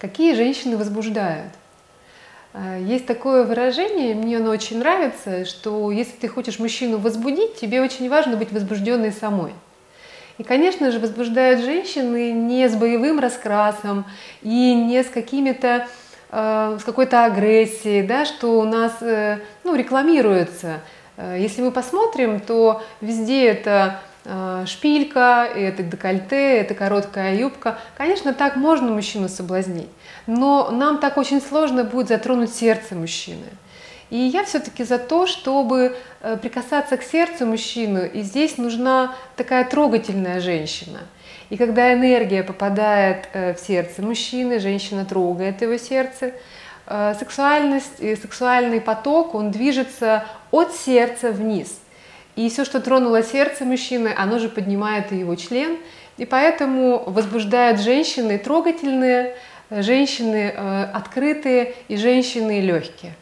Какие женщины возбуждают? Э, есть такое выражение, мне оно очень нравится, что если ты хочешь мужчину возбудить, тебе очень важно быть возбужденной самой. И, конечно же, возбуждают женщины не с боевым раскрасом и не с какими-то э, с какой-то агрессией, да, что у нас э, ну, рекламируется. Если мы посмотрим, то везде это шпилька, это декольте, это короткая юбка. Конечно, так можно мужчину соблазнить но нам так очень сложно будет затронуть сердце мужчины. И я все-таки за то, чтобы э, прикасаться к сердцу мужчины, и здесь нужна такая трогательная женщина. И когда энергия попадает э, в сердце мужчины, женщина трогает его сердце, э, сексуальность и сексуальный поток, он движется от сердца вниз. И все, что тронуло сердце мужчины, оно же поднимает и его член. И поэтому возбуждают женщины трогательные, женщины э, открытые и женщины легкие.